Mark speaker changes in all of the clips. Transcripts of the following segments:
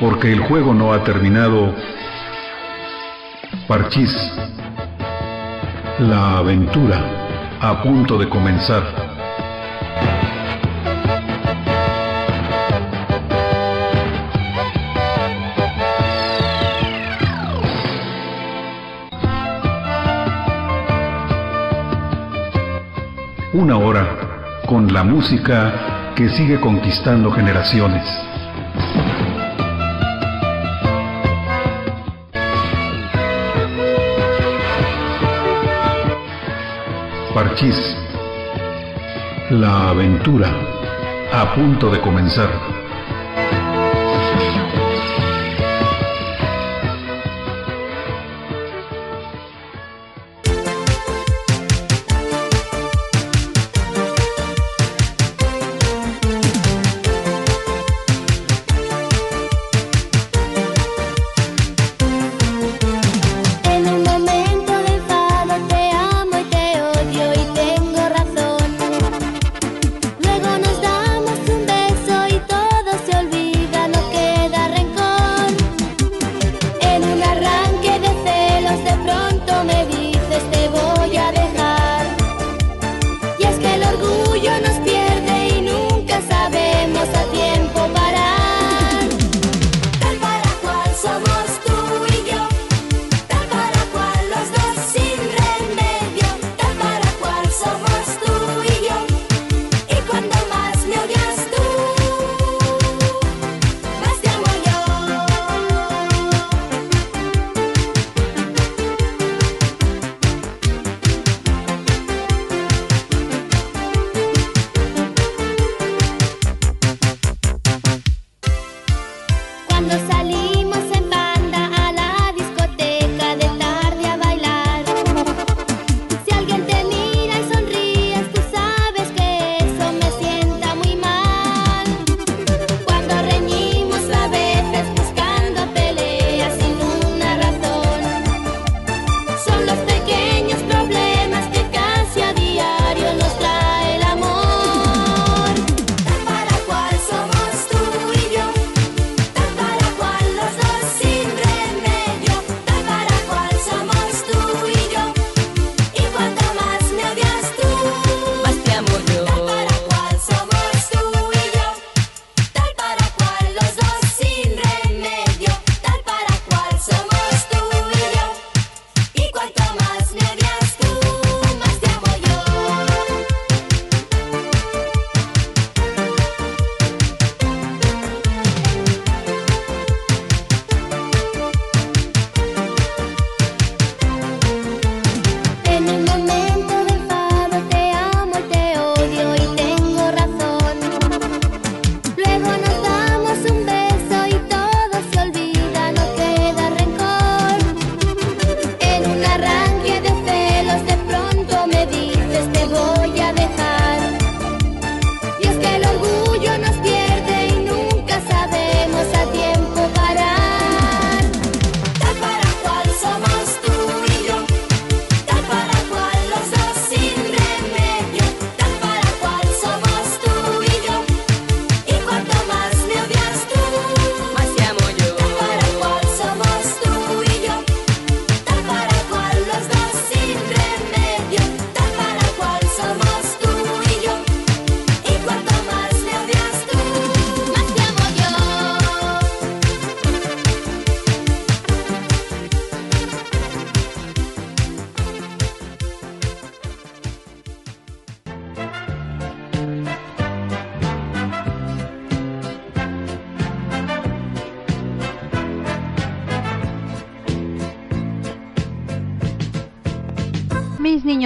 Speaker 1: porque el juego no ha terminado. Parchís, la aventura a punto de comenzar. Una hora con la música que sigue conquistando generaciones. Parchís. La aventura a punto de comenzar.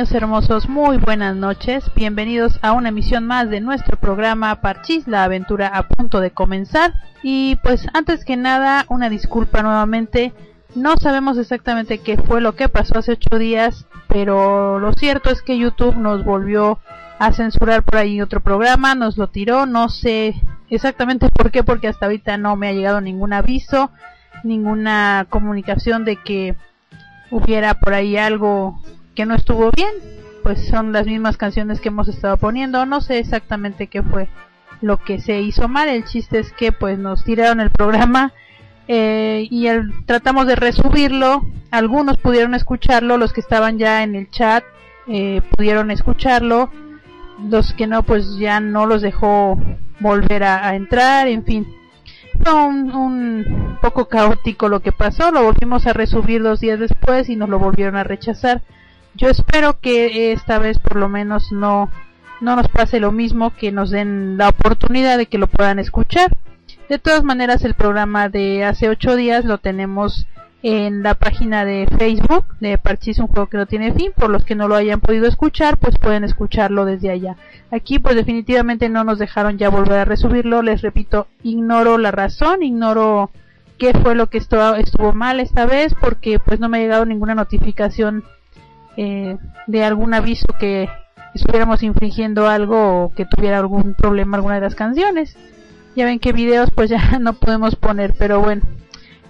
Speaker 2: Hermosos, muy buenas noches. Bienvenidos a una emisión más de nuestro programa Parchis, la aventura a punto de comenzar. Y pues antes que nada, una disculpa nuevamente. No sabemos exactamente qué fue lo que pasó hace ocho días, pero lo cierto es que YouTube nos volvió a censurar por ahí otro programa, nos lo tiró, no sé exactamente por qué, porque hasta ahorita no me ha llegado ningún aviso, ninguna comunicación de que hubiera por ahí algo que no estuvo bien, pues son las mismas canciones que hemos estado poniendo, no sé exactamente qué fue lo que se hizo mal, el chiste es que pues nos tiraron el programa eh, y tratamos de resubirlo. Algunos pudieron escucharlo, los que estaban ya en el chat eh, pudieron escucharlo, los que no, pues ya no los dejó volver a, entrar, en fin. Fue un, un, poco caótico lo que pasó, lo volvimos a resubir dos días después y nos lo volvieron a rechazar. Yo espero que esta vez por lo menos no, no nos pase lo mismo, que nos den la oportunidad de que lo puedan escuchar. De todas maneras, el programa de hace ocho días lo tenemos en la página de Facebook de Parchis, un juego que no tiene fin. Por los que no lo hayan podido escuchar, pues pueden escucharlo desde allá. Aquí, pues definitivamente no nos dejaron ya volver a resubirlo. Les repito, ignoro la razón, ignoro qué fue lo que estuvo, mal esta vez, porque pues no me ha llegado ninguna notificación eh, de algún aviso que estuviéramos infringiendo algo o que tuviera algún problema alguna de las canciones. Ya ven que videos pues ya no podemos poner, pero bueno,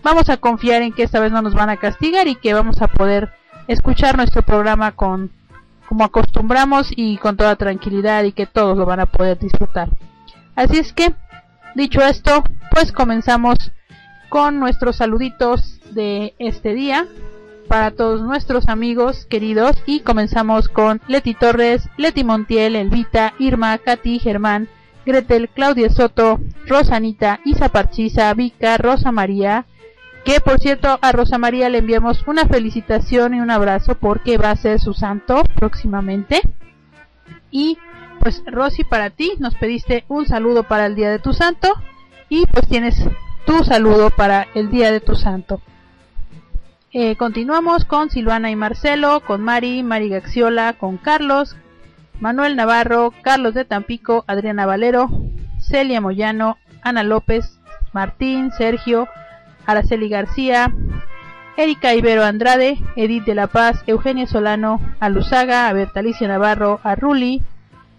Speaker 2: vamos a confiar en que esta vez no nos van a castigar y que vamos a poder escuchar nuestro programa con como acostumbramos y con toda tranquilidad y que todos lo van a poder disfrutar. Así es que, dicho esto, pues comenzamos con nuestros saluditos de este día para todos nuestros amigos queridos y comenzamos con Leti Torres, Leti Montiel, Elvita, Irma, Katy, Germán, Gretel, Claudia Soto, Rosanita, Isa Parchisa, Vika, Rosa María, que por cierto a Rosa María le enviamos una felicitación y un abrazo porque va a ser su santo próximamente. Y pues Rosy para ti nos pediste un saludo para el día de tu santo y pues tienes tu saludo para el día de tu santo. Eh, continuamos con Silvana y Marcelo, con Mari, Mari Gaxiola, con Carlos, Manuel Navarro, Carlos de Tampico, Adriana Valero, Celia Moyano, Ana López, Martín, Sergio, Araceli García, Erika Ibero Andrade, Edith de la Paz, Eugenia Solano, Aluzaga, a Bertalicia Navarro, a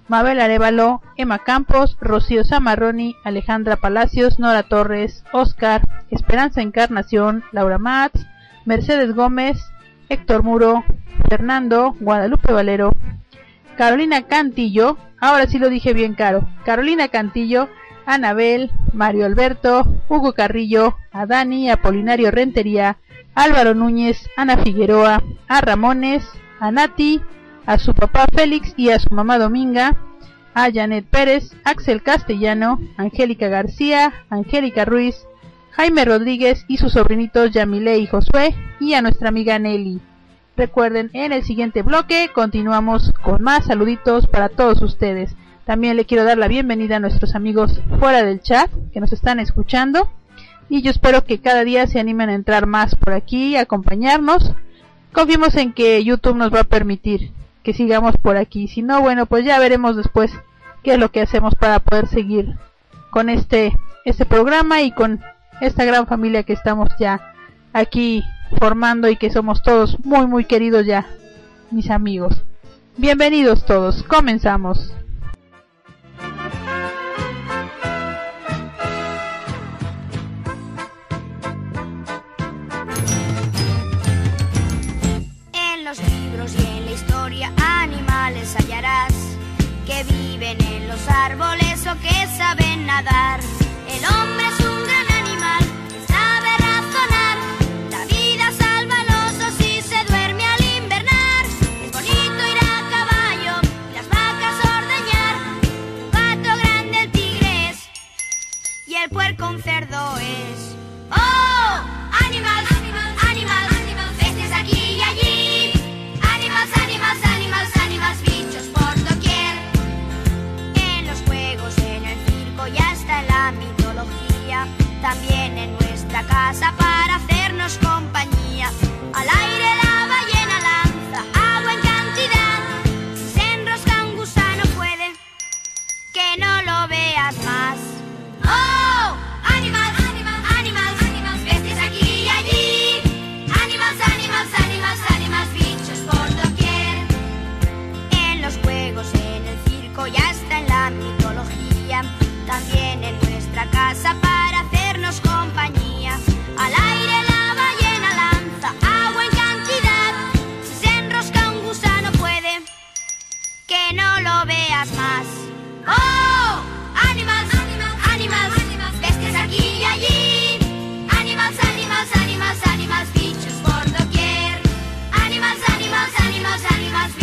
Speaker 2: Mabel Arevalo, Emma Campos, Rocío Zamarroni, Alejandra Palacios, Nora Torres, Oscar, Esperanza Encarnación, Laura Matz, Mercedes Gómez, Héctor Muro, Fernando, Guadalupe Valero, Carolina Cantillo, ahora sí lo dije bien caro, Carolina Cantillo, Anabel, Mario Alberto, Hugo Carrillo, a Dani, Apolinario Rentería, Álvaro Núñez, Ana Figueroa, a. Ramones, a Nati, a su papá Félix y a su mamá Dominga, a Janet Pérez, Axel Castellano, Angélica García, Angélica Ruiz, Jaime Rodríguez y sus sobrinitos Yamile y Josué, y a nuestra amiga Nelly. Recuerden, en el siguiente bloque continuamos con más saluditos para todos ustedes. También le quiero dar la bienvenida a nuestros amigos fuera del chat que nos están escuchando. Y yo espero que cada día se animen a entrar más por aquí, a acompañarnos. Confiemos en que YouTube nos va a permitir que sigamos por aquí. Si no, bueno, pues ya veremos después qué es lo que hacemos para poder seguir con este, este programa y con esta gran familia que estamos ya aquí formando y que somos todos muy muy queridos ya, mis amigos. Bienvenidos todos, comenzamos.
Speaker 3: En los libros y en la historia animales hallarás que viven en los árboles o que saben nadar. El hombre es cerdo. ¡Oh! Animals, animals, animals, peces aquí y allí. Animals, animals, animals, animals, bichos por doquier. En los juegos, en el circo y hasta en la mitología. También en nuestra casa para hacernos compañía. Al aire la ballena lanza agua en cantidad. Se enrosca un gusano puede que no lo veas más. ¡Oh! tengas más. ¡Oh! ¡Ánimas! ¡Ánimas! Bestias aquí y allí! ¡Ánimas, ánimas, ánimas, ánimas! ¡Bichos por doquier! ¡Ánimas, ánimas, ánimas, ánimas!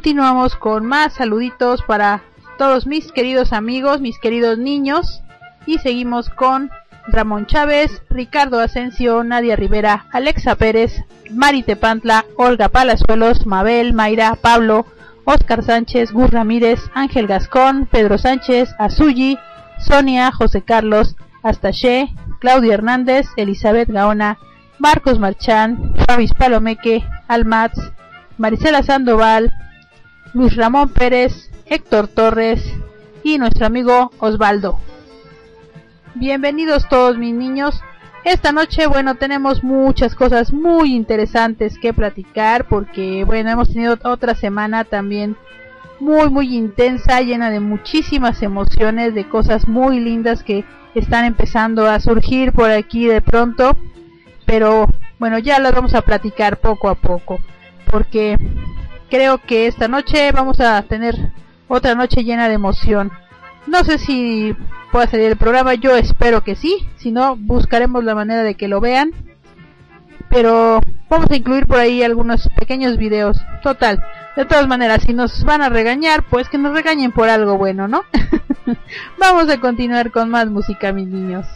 Speaker 2: Continuamos con más saluditos para todos mis queridos amigos, mis queridos niños. Y seguimos con Ramón Chávez, Ricardo Asensio, Nadia Rivera, Alexa Pérez, Mari Tepantla, Olga Palazuelos, Mabel, Mayra, Pablo, Oscar Sánchez, Gus Ramírez, Ángel Gascón, Pedro Sánchez, Azuyi, Sonia, José Carlos, Astaché, Claudia Hernández, Elizabeth Gaona, Marcos Marchán, Fabis Palomeque, Almaz, Marisela Sandoval, Luis Ramón Pérez, Héctor Torres y nuestro amigo Osvaldo. Bienvenidos todos mis niños. Esta noche, bueno, tenemos muchas cosas muy interesantes que platicar porque, bueno, hemos tenido otra semana también muy, muy intensa, llena de muchísimas emociones, de cosas muy lindas que están empezando a surgir por aquí de pronto. Pero, bueno, ya las vamos a platicar poco a poco porque creo que esta noche vamos a tener otra noche llena de emoción. No sé si pueda salir el programa, yo espero que sí, si no buscaremos la manera de que lo vean. Pero vamos a incluir por ahí algunos pequeños videos. Total, de todas maneras, si nos van a regañar, pues que nos regañen por algo bueno, ¿no? vamos a continuar con más música, mis niños.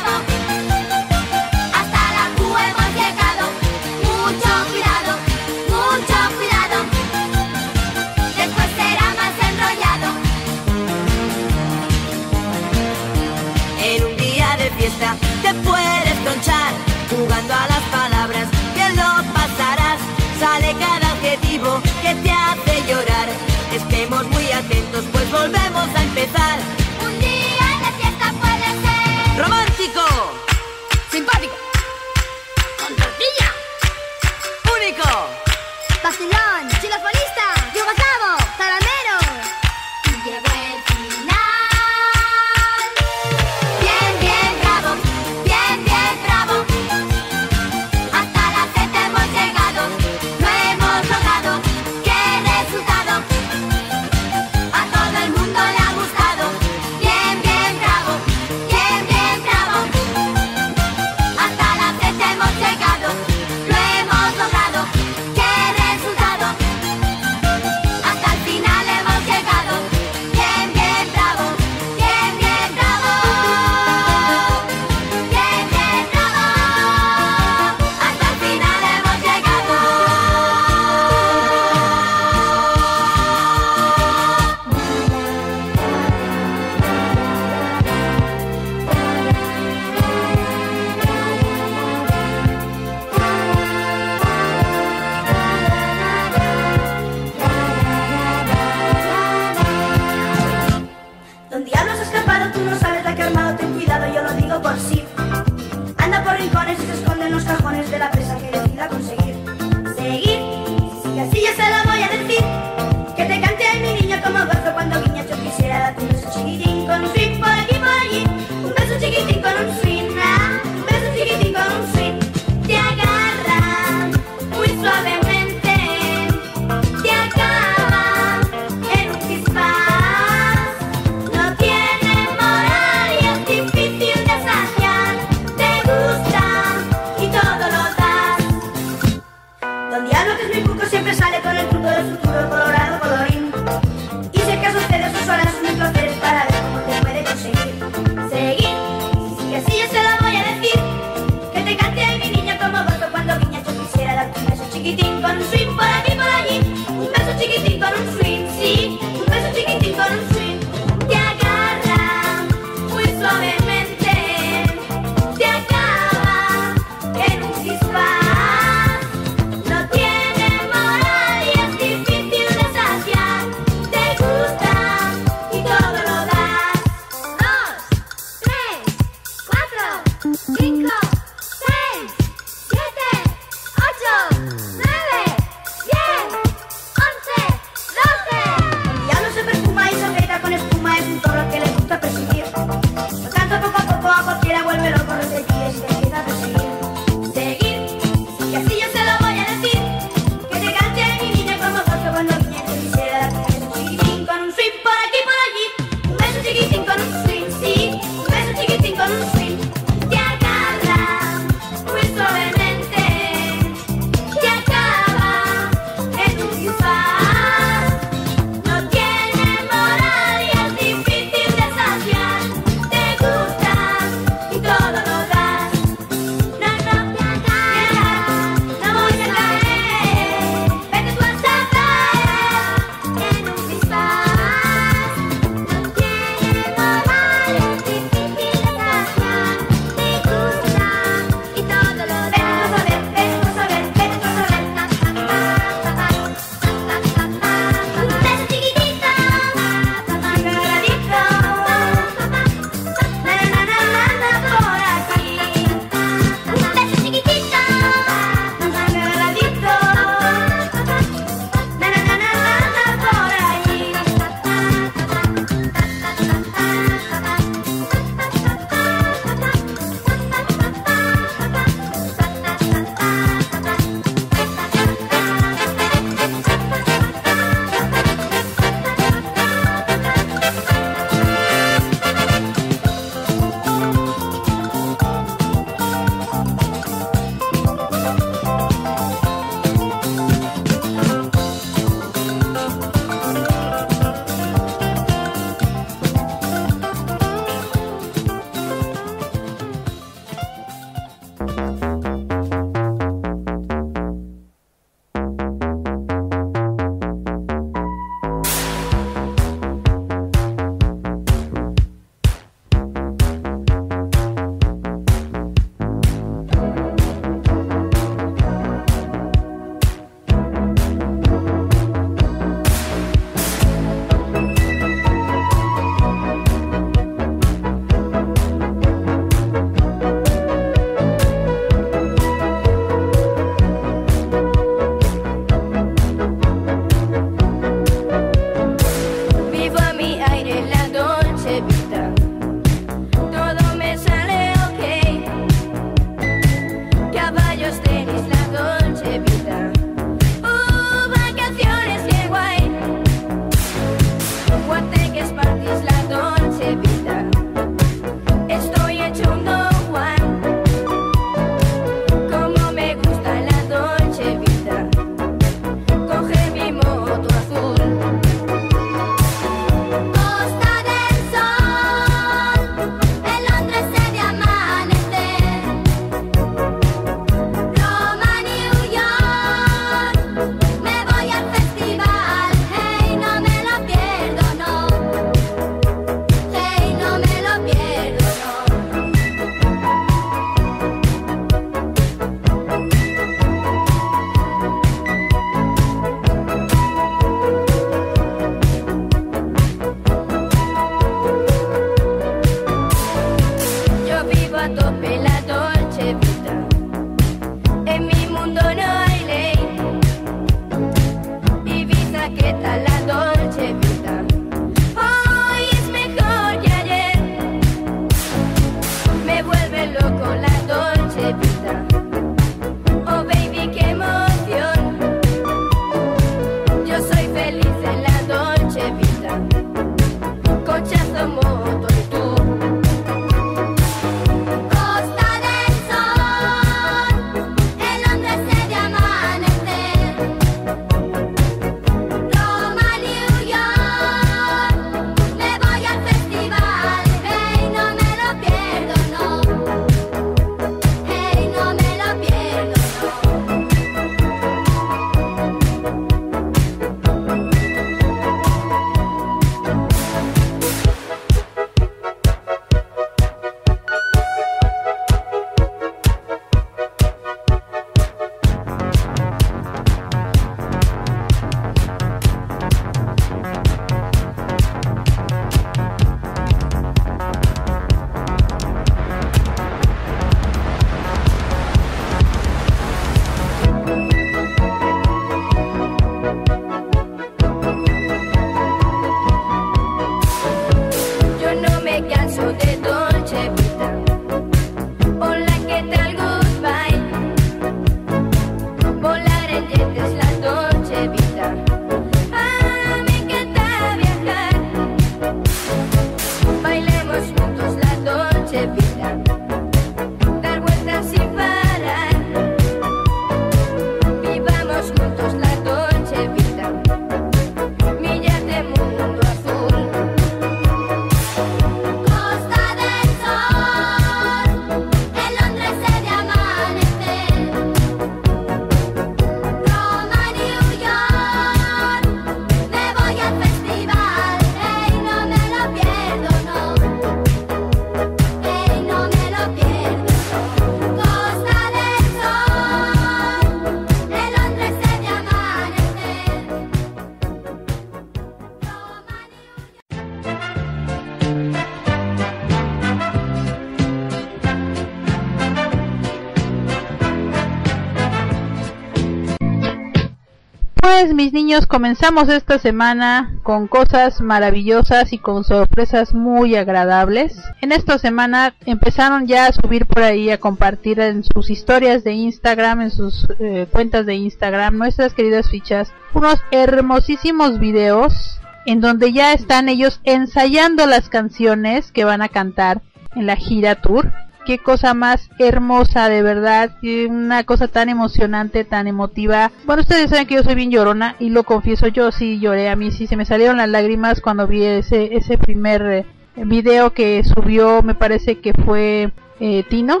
Speaker 2: Niños comenzamos esta semana con cosas maravillosas y con sorpresas muy agradables. En esta semana empezaron ya a subir por ahí a compartir en sus historias de Instagram, en sus eh, cuentas de Instagram, nuestras queridas fichas, unos hermosísimos videos en donde ya están ellos ensayando las canciones que van a cantar en la gira tour qué cosa más hermosa, de verdad, una cosa tan emocionante, tan emotiva. Bueno, ustedes saben que yo soy bien llorona y lo confieso, yo sí lloré, a mí sí se me salieron las lágrimas cuando vi ese, ese primer eh, video que subió, me parece que fue eh, Tino,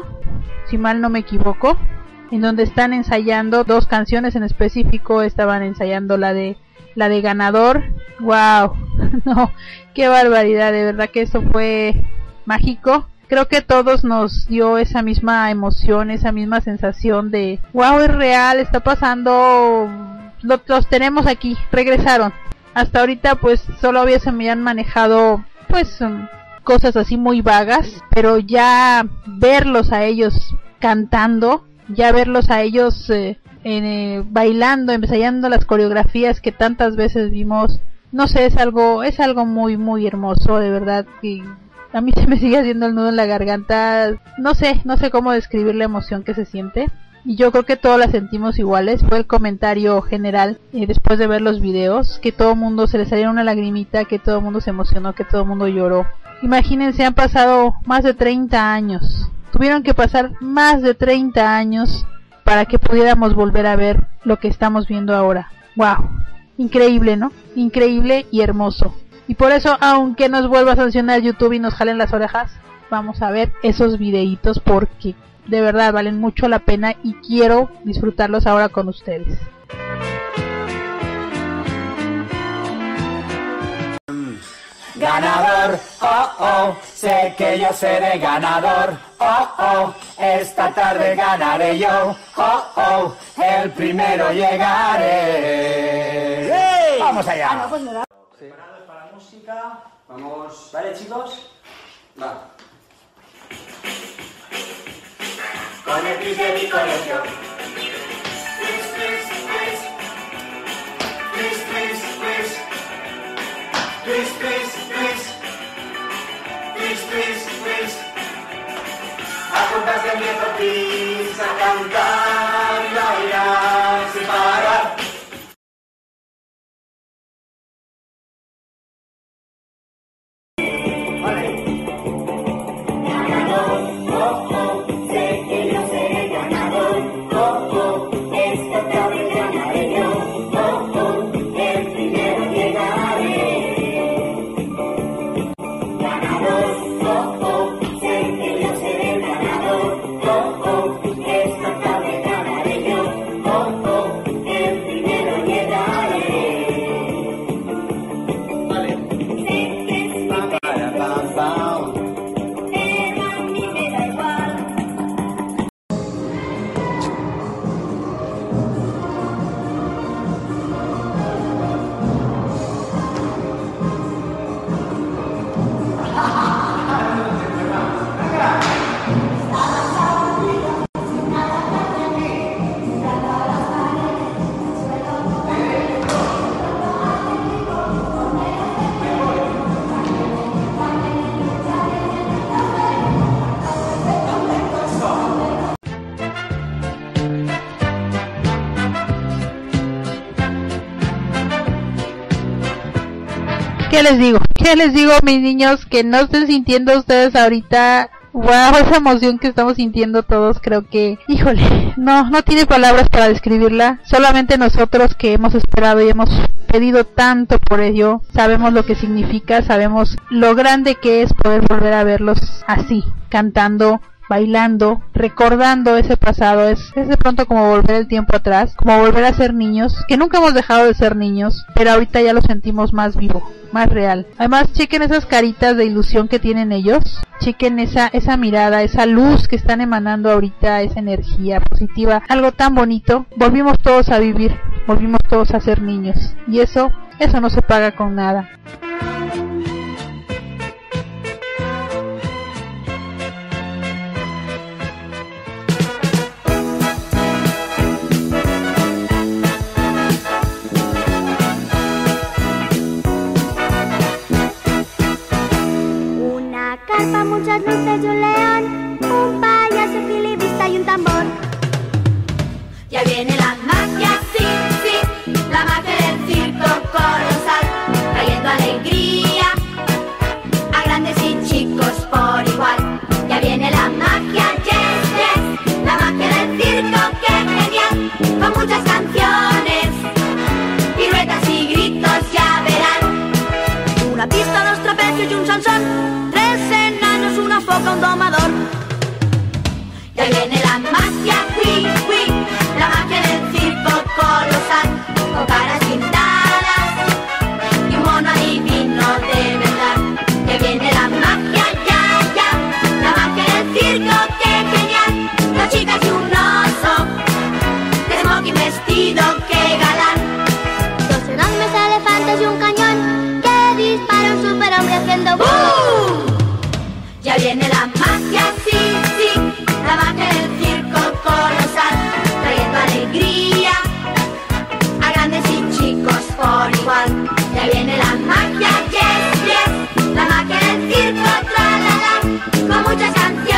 Speaker 2: si mal no me equivoco, en donde están ensayando dos canciones en específico, estaban ensayando la de la de ganador, wow, no, qué barbaridad, de verdad que eso fue mágico creo que todos nos dio esa misma emoción, esa misma sensación de, wow, es real, está pasando, los tenemos aquí, regresaron. Hasta ahorita pues solo había, se me han manejado pues um, cosas así muy vagas, pero ya verlos a ellos cantando, ya verlos a ellos eh, eh, bailando, ensayando las coreografías que tantas veces vimos, no sé, es algo, es algo muy, muy hermoso, de verdad, a mí se me sigue haciendo el nudo en la garganta. No sé, no sé cómo describir la emoción que se siente. Y yo creo que todos la sentimos iguales. Fue el comentario general eh, después de ver los videos. Que todo el mundo se le salió una lagrimita, que todo el mundo se emocionó, que todo el mundo lloró. Imagínense, han pasado más de 30 años. Tuvieron que pasar más de 30 años para que pudiéramos volver a ver lo que estamos viendo ahora. ¡Wow! Increíble, ¿no? Increíble y hermoso. Y por eso, aunque nos vuelva a sancionar YouTube y nos jalen las orejas, vamos a ver esos videitos porque de verdad valen mucho la pena y quiero disfrutarlos ahora con ustedes.
Speaker 4: Ganador, oh oh, sé que yo seré ganador, oh oh, esta tarde ganaré yo, oh oh, el primero llegaré. Vamos allá.
Speaker 5: ¿Preparados Vamos, ¿vale chicos? Va.
Speaker 4: Con el quiz de mi colegio. Quiz, quiz, quiz. Quiz, quiz, quiz. Quiz, quiz, quiz. Quiz, quiz, quiz. Apuntas de viejo quiz a cantar
Speaker 2: ¿Qué les digo? ¿Qué les digo, mis niños? Que no estén sintiendo ustedes ahorita. Wow, esa emoción que estamos sintiendo todos, creo que, híjole, no, no tiene palabras para describirla. Solamente nosotros que hemos esperado y hemos pedido tanto por ello, sabemos lo que significa, sabemos lo grande que es poder volver a verlos así, cantando, bailando, recordando ese pasado, es, de pronto como volver el tiempo atrás, como volver a ser niños, que nunca hemos dejado de ser niños, pero ahorita ya lo sentimos más vivo, más real. Además, chequen esas caritas de ilusión que tienen ellos, chequen esa, esa mirada, esa luz que están emanando ahorita, esa energía positiva, algo tan bonito, volvimos todos a vivir, volvimos todos a ser niños, y eso, eso no se paga con nada.
Speaker 6: muchas luces y un león, un payaso, equilibrista y un tambor.
Speaker 3: Ya viene la
Speaker 7: toca un domador.
Speaker 3: Ya viene por igual. Ya viene la magia, yes, yes, la magia del circo, tralala, con muchas canciones.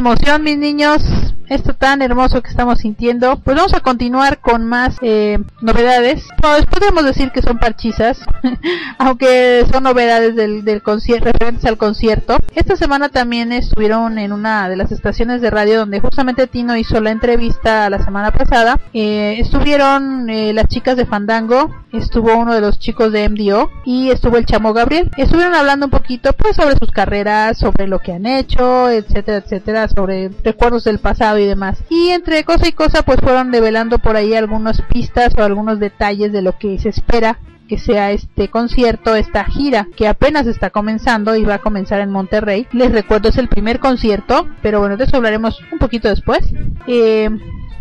Speaker 2: Emoción, mis niños, esto tan hermoso que estamos sintiendo, pues vamos a continuar con más eh, novedades. Pues podemos decir que son parchizas, aunque son novedades del, del concierto, referentes al concierto. Esta semana también estuvieron en una de las estaciones de radio donde justamente Tino hizo la entrevista la semana pasada. Eh, estuvieron eh, las chicas de Fandango, estuvo uno de los chicos de MDO y estuvo el chamo Gabriel. Estuvieron hablando un poquito pues sobre sus carreras, sobre lo que han hecho, etcétera, etcétera, sobre recuerdos del pasado y demás. Y entre cosa y cosa pues fueron develando por ahí algunas pistas o algunos detalles de lo que se espera que sea este concierto, esta gira que apenas está comenzando y va a comenzar en Monterrey. Les recuerdo es el primer concierto, pero bueno, de eso hablaremos un poquito después. Eh,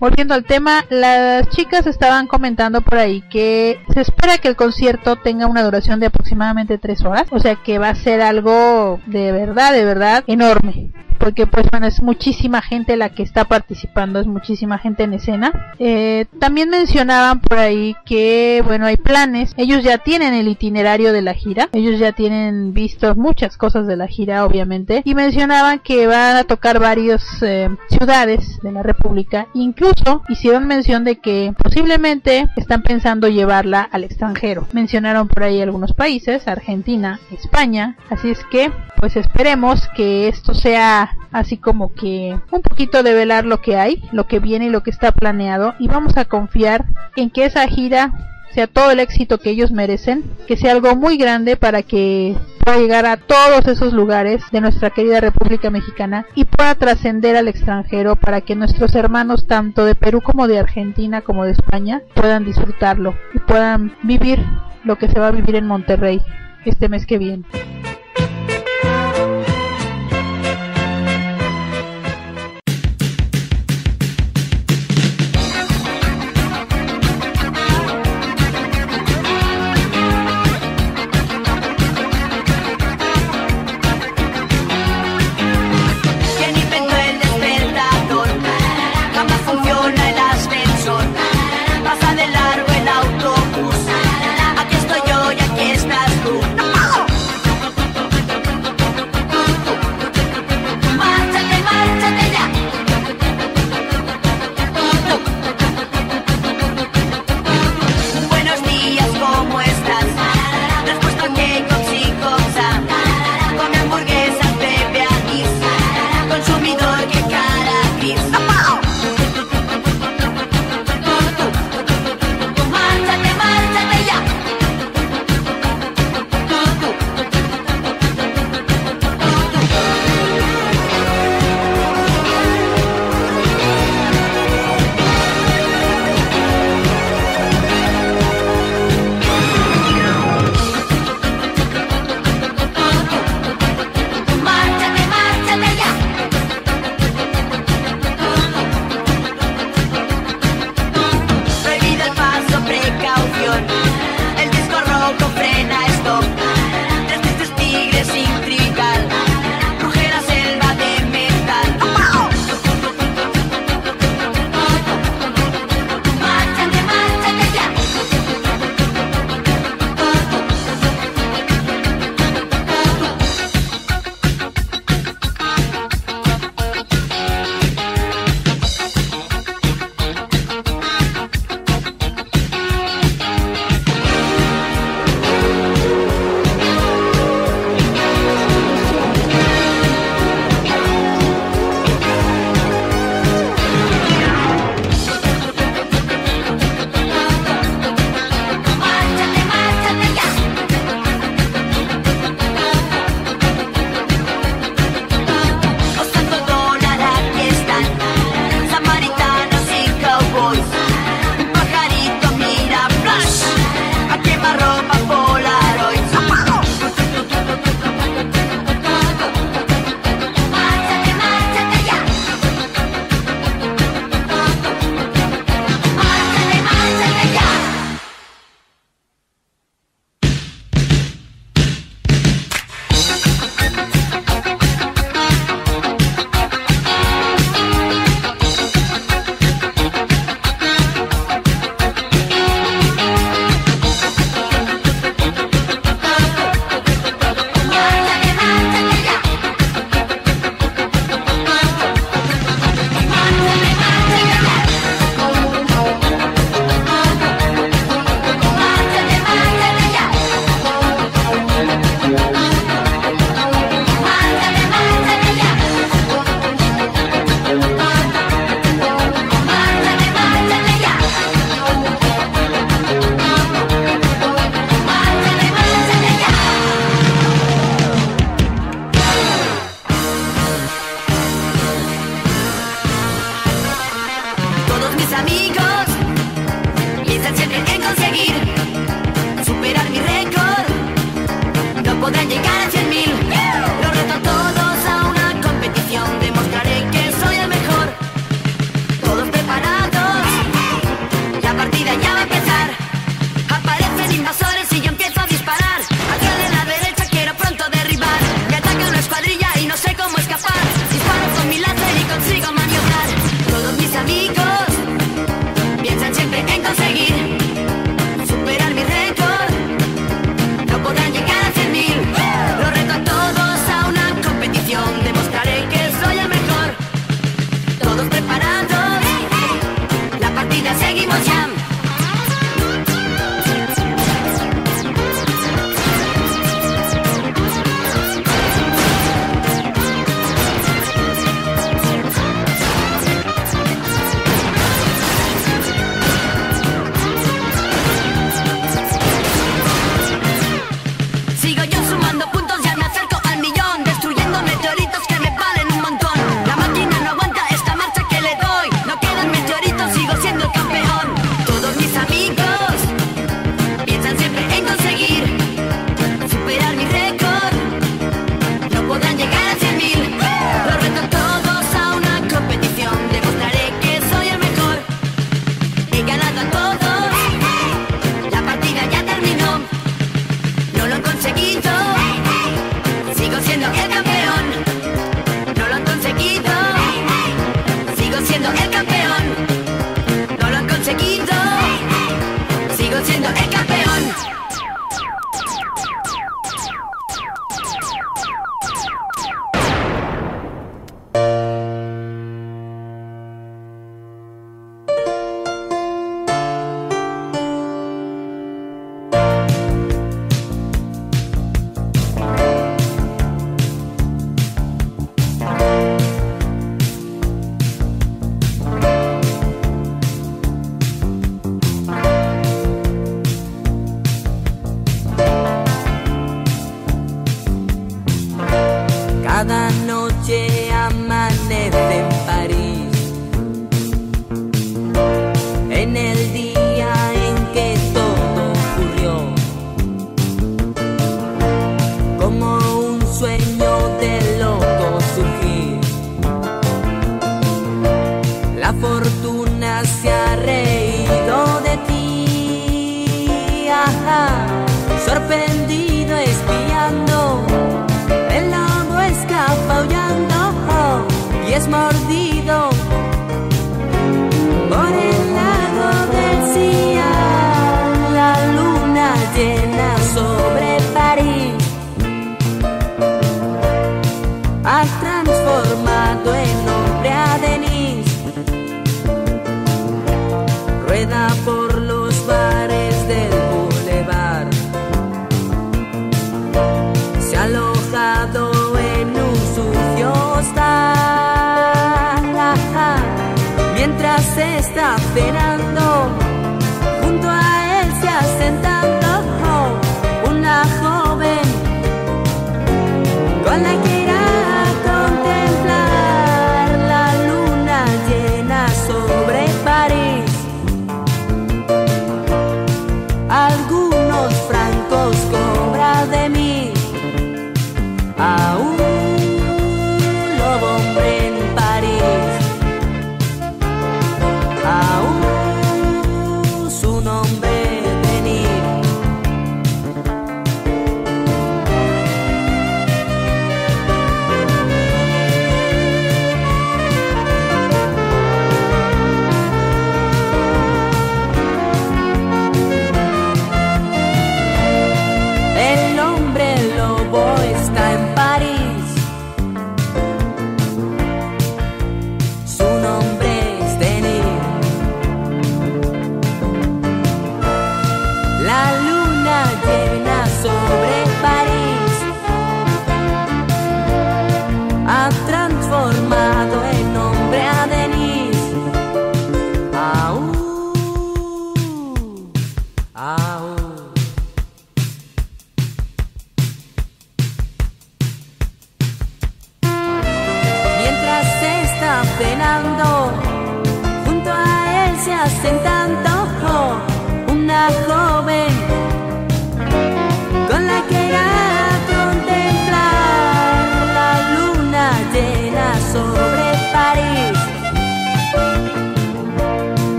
Speaker 2: Volviendo al tema, las chicas estaban comentando por ahí que se espera que el concierto tenga una duración de aproximadamente tres horas, o sea que va a ser algo de verdad, de verdad enorme porque pues bueno es muchísima gente la que está participando es muchísima gente en escena. Eh, también mencionaban por ahí que bueno hay planes. Ellos ya tienen el itinerario de la gira. Ellos ya tienen visto muchas cosas de la gira obviamente. Y mencionaban que van a tocar varias eh, ciudades de la república. Incluso hicieron mención de que posiblemente están pensando llevarla al extranjero. Mencionaron por ahí algunos países Argentina España. Así es que pues esperemos que esto sea así como que un poquito de velar lo que hay, lo que viene y lo que está planeado y vamos a confiar en que esa gira sea todo el éxito que ellos merecen, que sea algo muy grande para que pueda llegar a todos esos lugares de nuestra querida República Mexicana y pueda trascender al extranjero para que nuestros hermanos tanto de Perú como de Argentina como de España puedan disfrutarlo y puedan vivir lo que se va a vivir en Monterrey este mes que viene.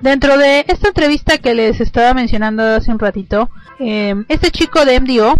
Speaker 2: Dentro de esta entrevista que les estaba mencionando hace un ratito, eh, este chico de MDO,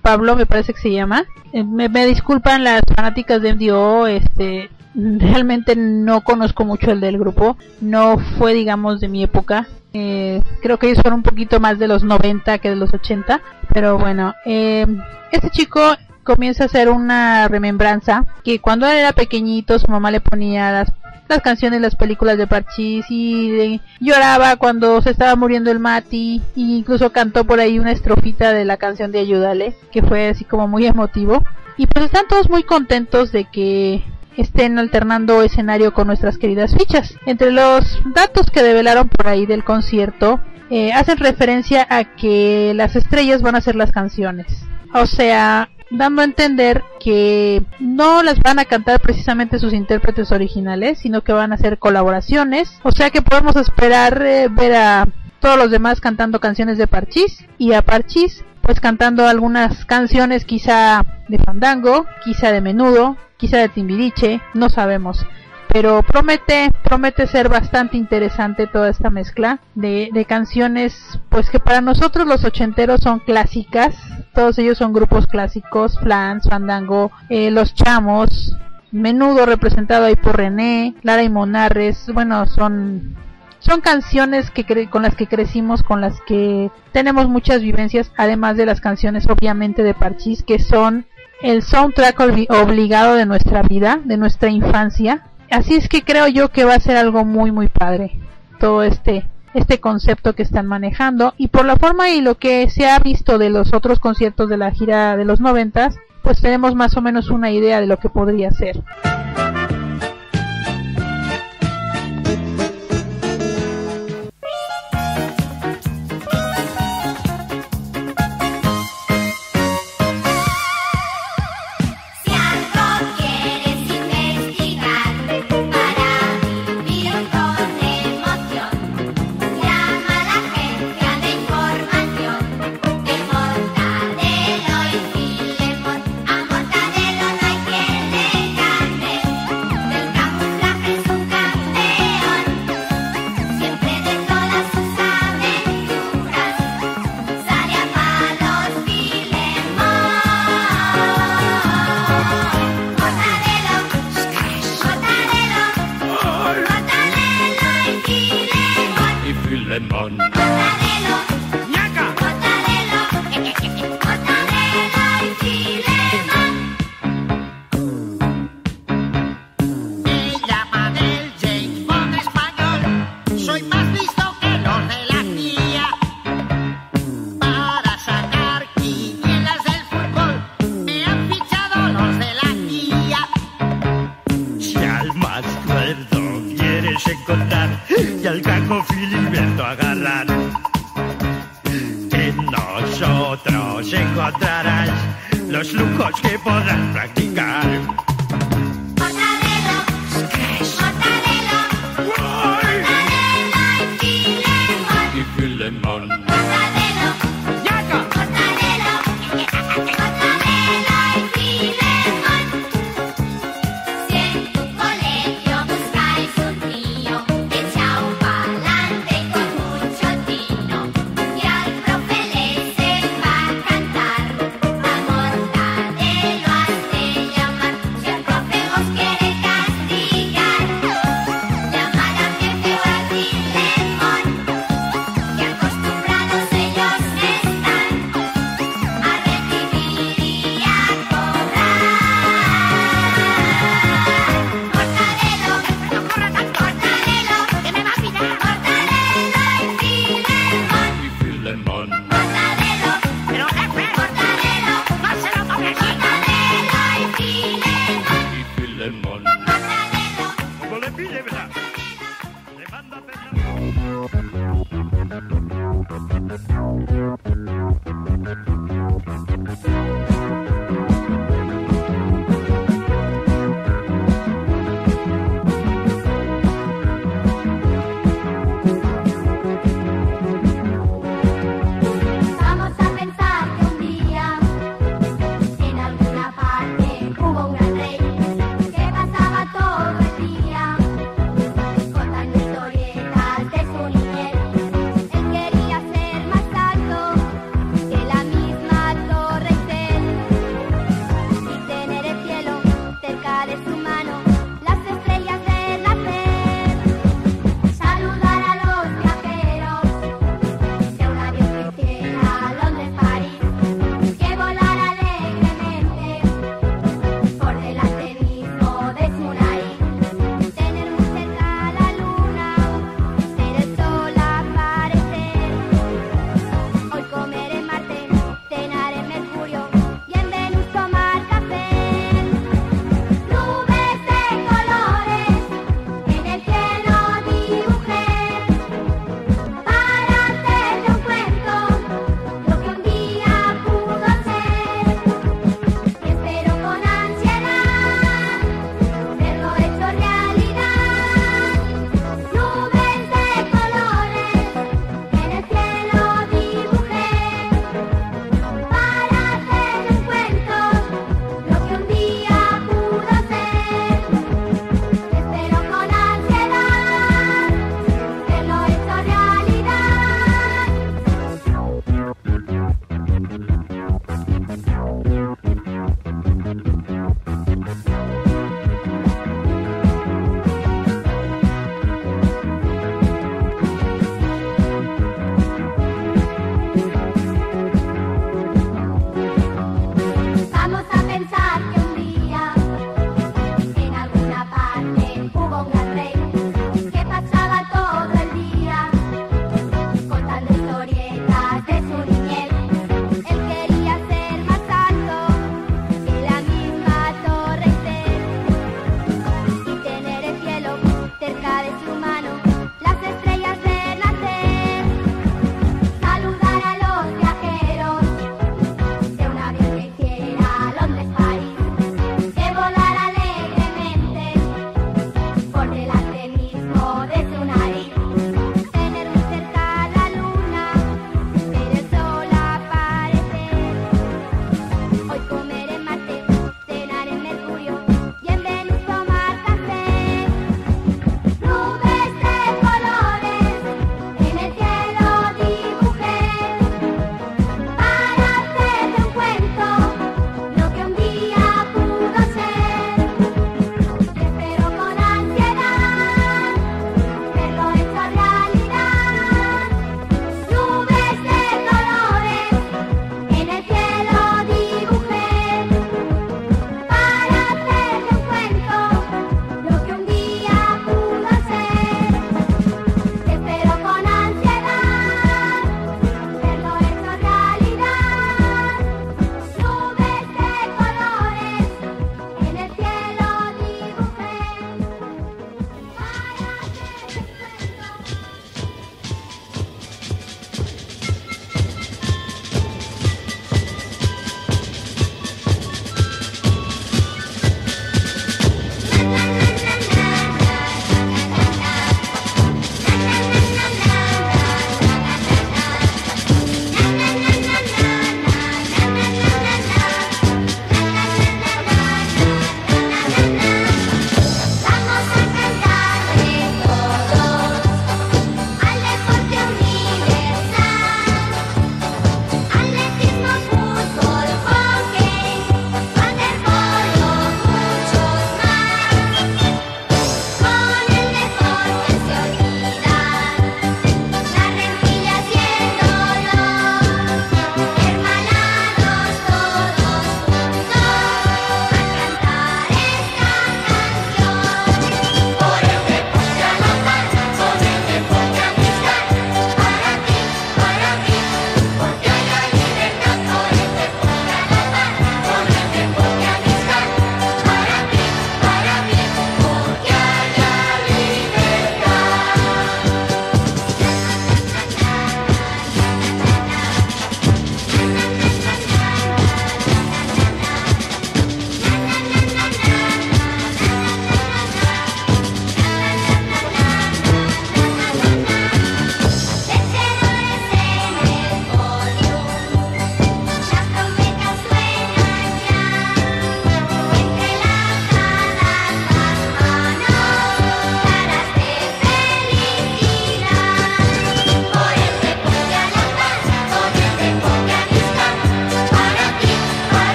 Speaker 2: Pablo me parece que se llama, eh, me, disculpan las fanáticas de MDO, este, realmente no conozco mucho el del grupo, no fue digamos de mi época, eh, creo que ellos fueron un poquito más de los 90 que de los 80, pero bueno, eh, este chico comienza a hacer una remembranza que cuando él era pequeñito su mamá le ponía las las canciones, las películas de Parchís y de- lloraba cuando se estaba muriendo el Mati e incluso cantó por ahí una estrofita de la canción de Ayúdale que fue así como muy emotivo y pues están todos muy contentos de que estén alternando escenario con nuestras queridas fichas. Entre los datos que develaron por ahí del concierto eh, hacen referencia a que las estrellas van a ser las canciones. O sea, dando a entender que no las van a cantar precisamente sus intérpretes originales, sino que van a hacer colaboraciones. O sea que podemos esperar eh, ver a todos los demás cantando canciones de Parchís y a Parchís pues cantando algunas canciones quizá de Fandango, quizá de Menudo, quizá de Timbiriche, no sabemos. Pero promete, promete ser bastante interesante toda esta mezcla de, canciones, pues que para nosotros los ochenteros son clásicas, todos ellos son grupos clásicos, Flans, Fandango, eh, Los Chamos, Menudo representado ahí por René, Lara y Monarres, bueno, son son canciones que con las que crecimos, con las que tenemos muchas vivencias, además de las canciones obviamente de Parchís, que son el soundtrack obli- obligado de nuestra vida, de nuestra infancia. Así es que creo yo que va a ser algo muy muy padre todo este este concepto que están manejando y por la forma y lo que se ha visto de los otros conciertos de la gira de los noventas, pues tenemos más o menos una idea de lo que podría ser.
Speaker 8: Los
Speaker 9: lujos que podrás practicar.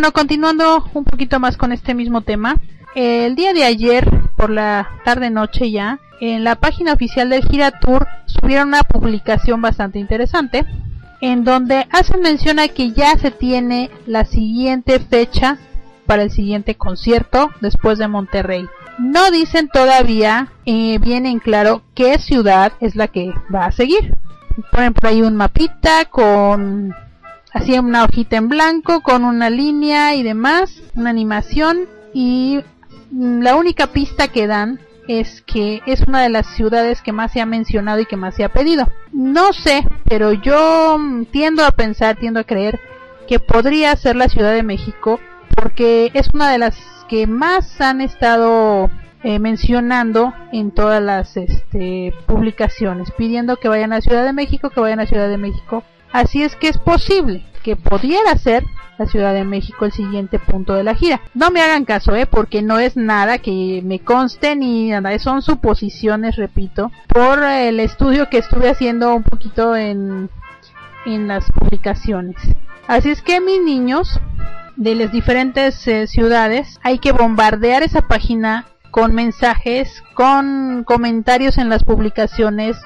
Speaker 2: Bueno, continuando un poquito más con este mismo tema, el día de ayer, por la tarde-noche ya, en la página oficial del Gira Tour subieron una publicación bastante interesante en donde hacen mención a que ya se tiene la siguiente fecha para el siguiente concierto después de Monterrey. No dicen todavía eh, bien en claro qué ciudad es la que va a seguir. Ponen por ahí un mapita con así una hojita en blanco con una línea y demás, una animación y mm, la única pista que dan es que es una de las ciudades que más se ha mencionado y que más se ha pedido. No sé, pero yo mm, tiendo a pensar, tiendo a creer que podría ser la Ciudad de México porque es una de las que más han estado eh, mencionando en todas las este, publicaciones, pidiendo que vayan a Ciudad de México, que vayan a Ciudad de México. Así es que es posible que pudiera ser la Ciudad de México el siguiente punto de la gira. No me hagan caso, eh, porque no es nada que me conste ni nada, son suposiciones, repito, por el estudio que estuve haciendo un poquito en, en las publicaciones. Así es que mis niños de las diferentes eh, ciudades hay que bombardear esa página con mensajes, con comentarios en las publicaciones,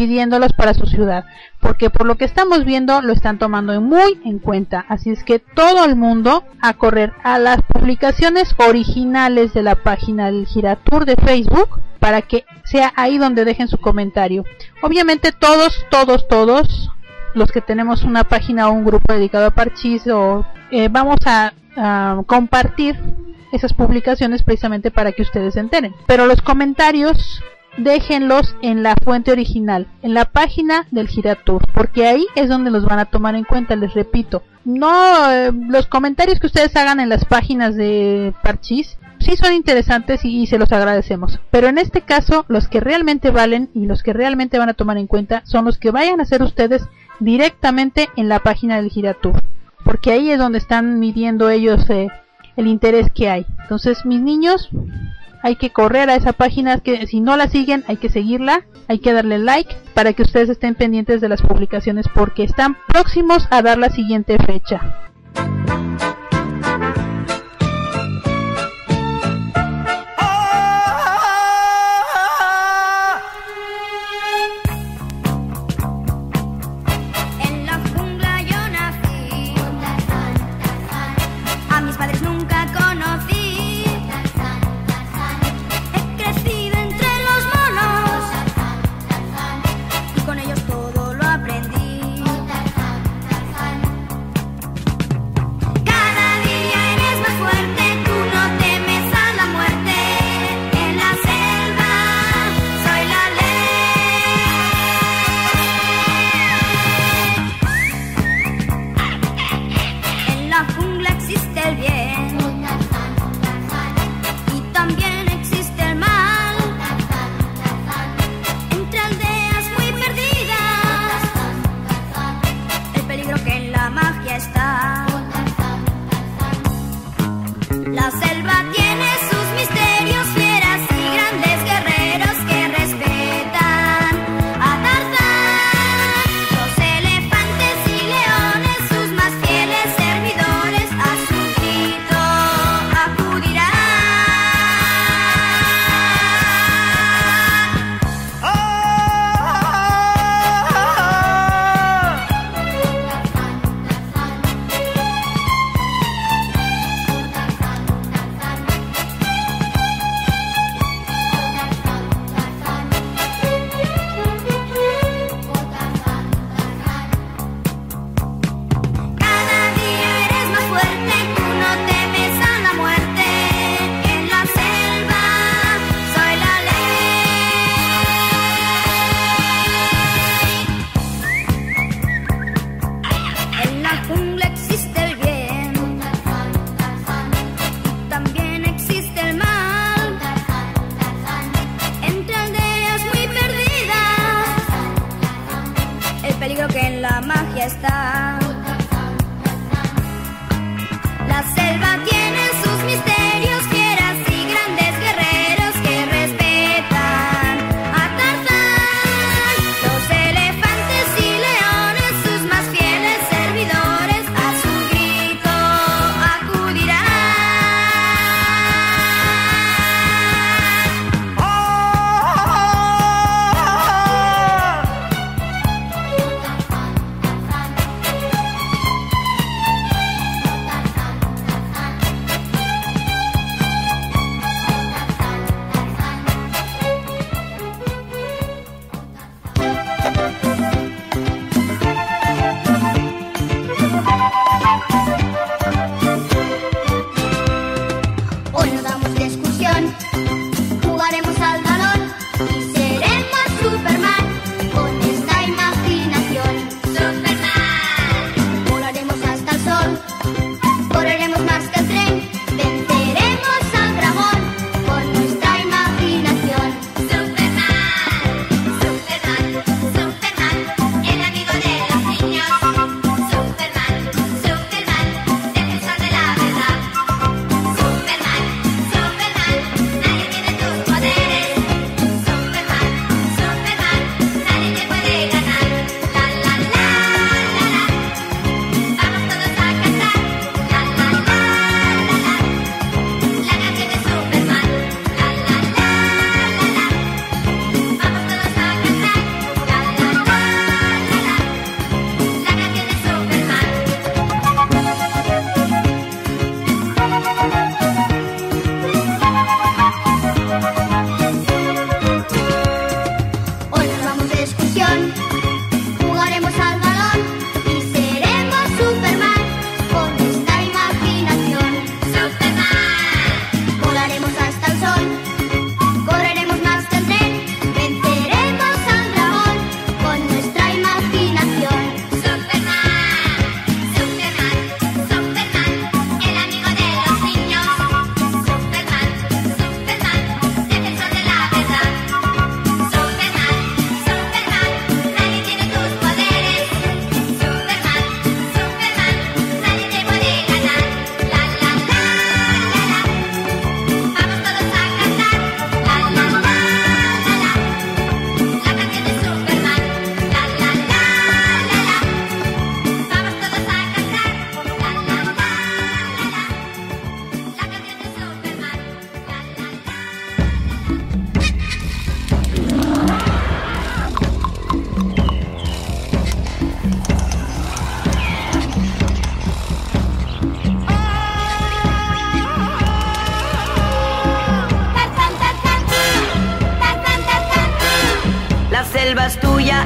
Speaker 2: pidiéndolos para su ciudad, porque por lo que estamos viendo lo están tomando muy en cuenta, así es que todo el mundo a correr a las publicaciones originales de la página del Giratur de Facebook para que sea ahí donde dejen su comentario. Obviamente todos, todos, todos los que tenemos una página o un grupo dedicado a Parchis o eh, vamos a, a compartir esas publicaciones precisamente para que ustedes se enteren. Pero los comentarios déjenlos en la fuente original, en la página del Giratur, porque ahí es donde los van a tomar en cuenta, les repito. No, eh, los comentarios que ustedes hagan en las páginas de Parchis sí son interesantes y, se los agradecemos. Pero en este caso, los que realmente valen y los que realmente van a tomar en cuenta son los que vayan a hacer ustedes directamente en la página del Giratur, porque ahí es donde están midiendo ellos eh, el interés que hay. Entonces, mis niños, hay que correr a esa página que si no la siguen hay que seguirla, hay que darle like para que ustedes estén pendientes de las publicaciones porque están próximos a dar la siguiente fecha.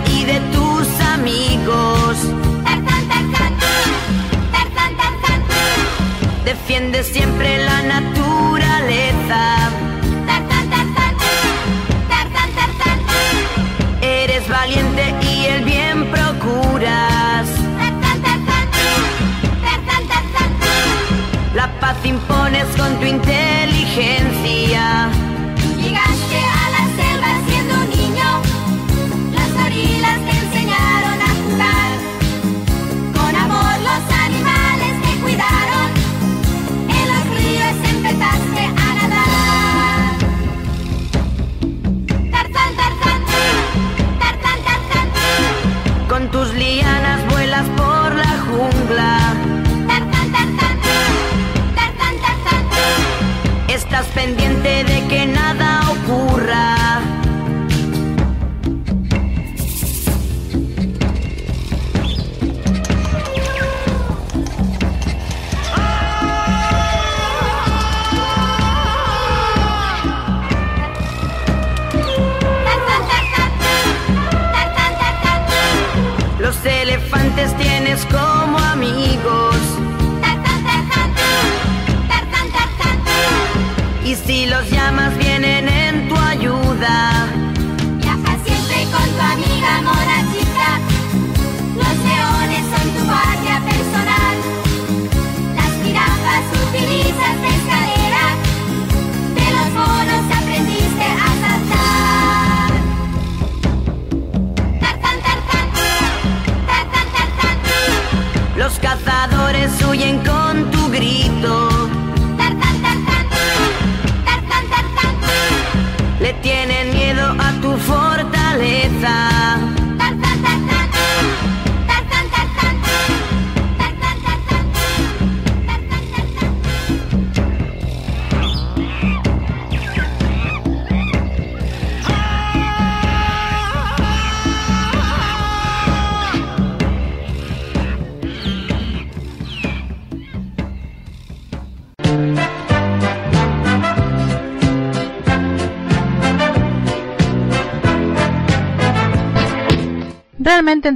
Speaker 3: Y
Speaker 6: de tus
Speaker 7: amigos. Defiende siempre la naturaleza. Eres valiente y el bien procuras. La paz impones con tu inteligencia.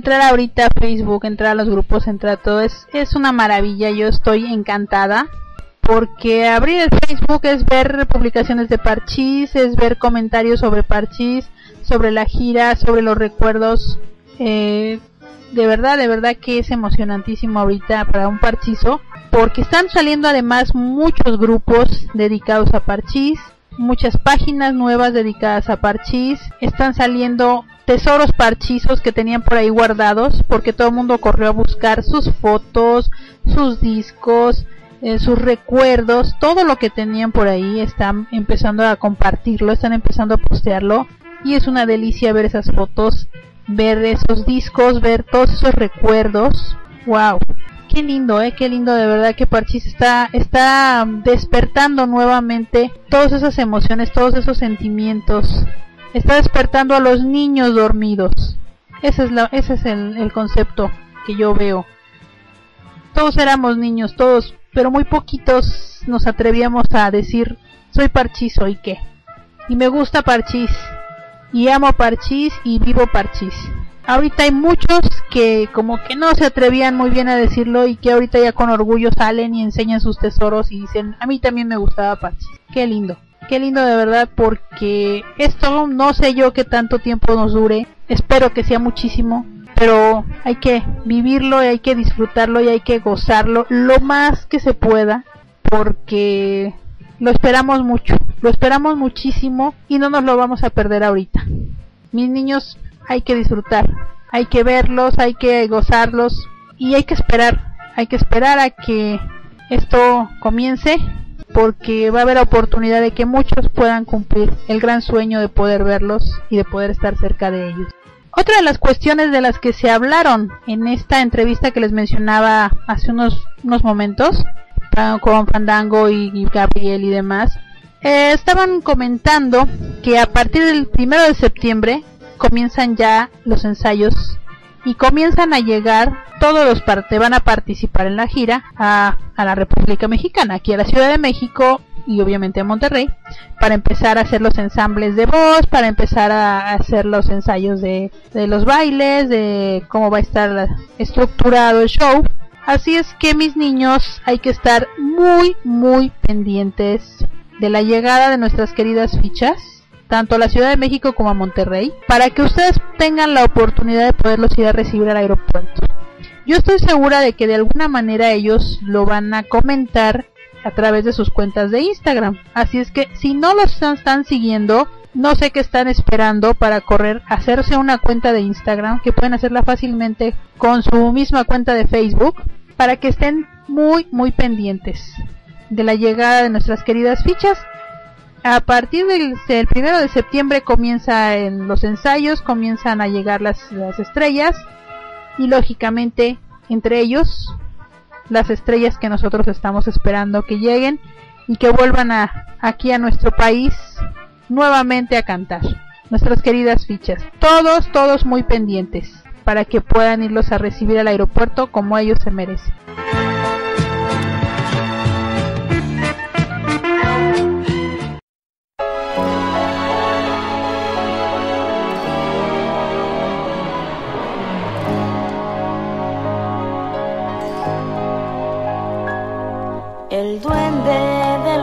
Speaker 2: Entrar ahorita a Facebook, entrar a los grupos, entrar a todo es, es una maravilla. Yo estoy encantada porque abrir el Facebook es ver publicaciones de Parchís, es ver comentarios sobre Parchís, sobre la gira, sobre los recuerdos. Eh, de verdad, de verdad que es emocionantísimo ahorita para un parchizo porque están saliendo además muchos grupos dedicados a Parchís, muchas páginas nuevas dedicadas a Parchís, están saliendo tesoros parchizos que tenían por ahí guardados porque todo el mundo corrió a buscar sus fotos, sus discos, eh, sus recuerdos, todo lo que tenían por ahí están empezando a compartirlo, están empezando a postearlo y es una delicia ver esas fotos, ver esos discos, ver todos esos recuerdos. Wow, qué lindo, eh, qué lindo de verdad que Parchís está está despertando nuevamente todas esas emociones, todos esos sentimientos. Está despertando a los niños dormidos. Ese es la ese es el, concepto que yo veo. Todos éramos niños, todos, pero muy poquitos nos atrevíamos a decir soy parchizo y qué. Y me gusta Parchís. Y amo Parchís y vivo Parchís. ahorita hay muchos que como que no se atrevían muy bien a decirlo y que ahorita ya con orgullo salen y enseñan sus tesoros y dicen, a mí también me gustaba Parchis. Qué lindo. Qué lindo de verdad porque esto no sé yo qué tanto tiempo nos dure. Espero que sea muchísimo. Pero hay que vivirlo y hay que disfrutarlo y hay que gozarlo lo más que se pueda porque lo esperamos mucho, lo esperamos muchísimo y no nos lo vamos a perder ahorita. Mis niños hay que disfrutar, hay que verlos, hay que gozarlos y hay que esperar, hay que esperar a que esto comience porque va a haber oportunidad de que muchos puedan cumplir el gran sueño de poder verlos y de poder estar cerca de ellos. Otra de las cuestiones de las que se hablaron en esta entrevista que les mencionaba hace unos, unos momentos con Fandango y Gabriel y demás, eh, estaban comentando que a partir del primero de septiembre comienzan ya los ensayos y comienzan a llegar todos los parte van a participar en la gira a, a la República Mexicana, aquí a la Ciudad de México y obviamente a Monterrey para empezar a hacer los ensambles de voz, para empezar a hacer los ensayos de, de los bailes, de cómo va a estar estructurado el show. Así es que mis niños hay que estar muy muy pendientes de la llegada de nuestras queridas fichas tanto a la Ciudad de México como a Monterrey, para que ustedes tengan la oportunidad de poderlos ir a recibir al aeropuerto. Yo estoy segura de que de alguna manera ellos lo van a comentar a través de sus cuentas de Instagram. Así es que si no los están siguiendo, no sé qué están esperando para correr, hacerse una cuenta de Instagram, que pueden hacerla fácilmente con su misma cuenta de Facebook, para que estén muy, muy pendientes de la llegada de nuestras queridas fichas. A partir del, primero de septiembre comienzan los ensayos, comienzan a llegar las, las estrellas y lógicamente entre ellos las estrellas que nosotros estamos esperando que lleguen y que vuelvan a, aquí a nuestro país nuevamente a cantar. Nuestras queridas fichas. Todos, todos muy pendientes para que puedan irlos a recibir al aeropuerto como ellos se merecen.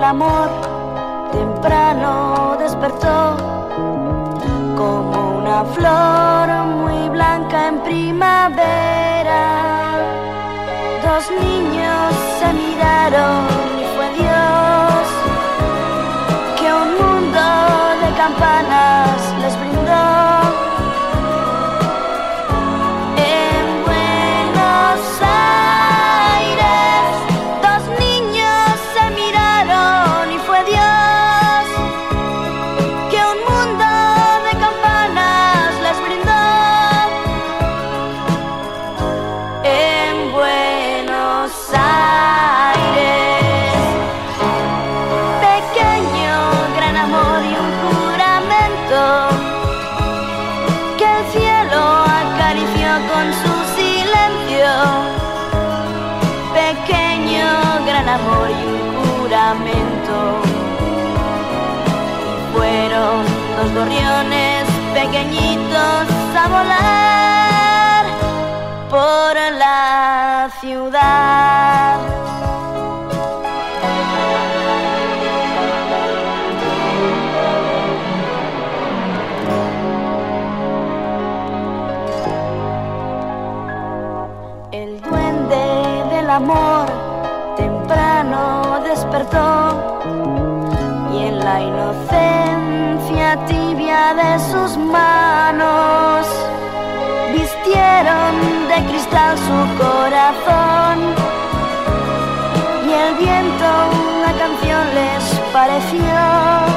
Speaker 10: Amor temprano despertó como una flor muy blanca en primavera. Dos niños se miraron y fue Dios Dos gorriones pequeñitos a volar por la ciudad. Sus manos vistieron de cristal su corazón y el viento una canción les pareció.